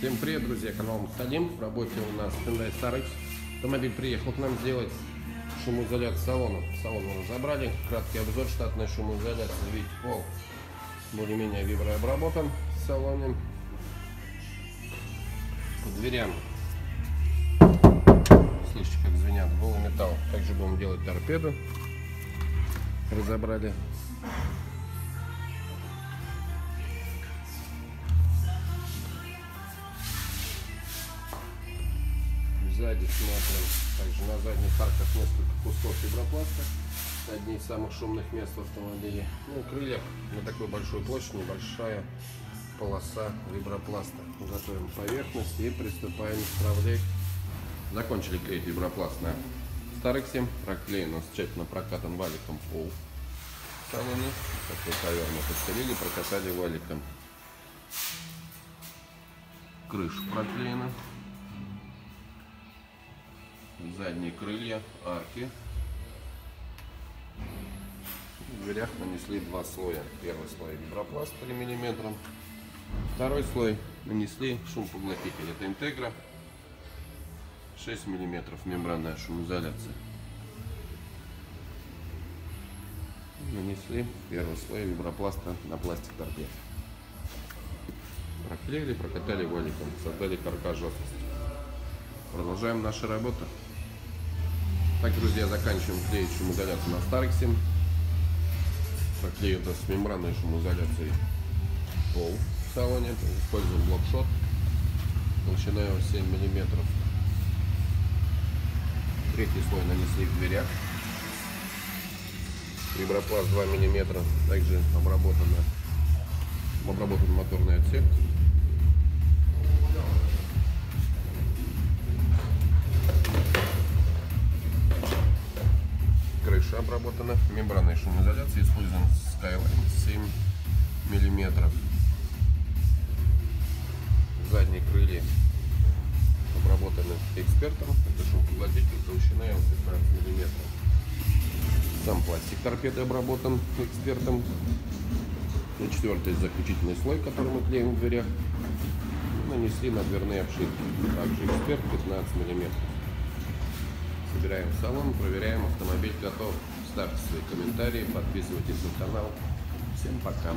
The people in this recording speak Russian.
Всем привет, друзья, канал Мусталим. В работе у нас Hyundai Starex. Автомобиль приехал к нам сделать шумоизоляцию салона. Салон мы разобрали. Краткий обзор штатной шумоизоляции. Видите, пол более-менее виброобработан в салоне. По дверям. Слышите, как звенят голый металл. Также будем делать торпеду. Разобрали. Сзади смотрим. Также на задних арках несколько кусков фибропласта. Одни из самых шумных мест в автомобиле. Ну, крылья на такой большой площади небольшая полоса вибропласта. Готовим поверхность и приступаем исправлять. Закончили клеить вибропласт на Старексе. Проклеен у нас тщательно прокатан валиком пол в салоне. Такой ковер мы постелили, прокатали валиком. Крыша проклеена задние крылья, арки. В дверях нанесли два слоя. Первый слой вибропласт 3 мм. Второй слой нанесли шумопоглотитель. Это интегра 6 мм мембранная шумоизоляция. Нанесли первый слой вибропласта на пластик торпед. Проклеили, прокатали валиком, создали каркас жесткости. Продолжаем нашу работу. Так, друзья, заканчиваем клеить шумоизоляцию на Старксе. Проклею это с мембранной шумоизоляцией пол в салоне. Используем блокшот. Толщина его 7 мм. Третий слой нанесли в дверях. Вибропласт 2 мм. Также обработано, обработан моторный отсек. Обработана мембранной шумоизоляцией. Используем Skyline 7 миллиметров. Задние крылья обработаны экспертом. Это шумопоглотитель, толщина его 15 миллиметров. Сам пластик торпеды обработан экспертом. И четвертый заключительный слой, который мы клеим в дверях. Нанесли на дверные обшивки. Также эксперт 15 миллиметров. Собираем салон, проверяем, автомобиль готов. Ставьте свои комментарии, подписывайтесь на канал. Всем пока.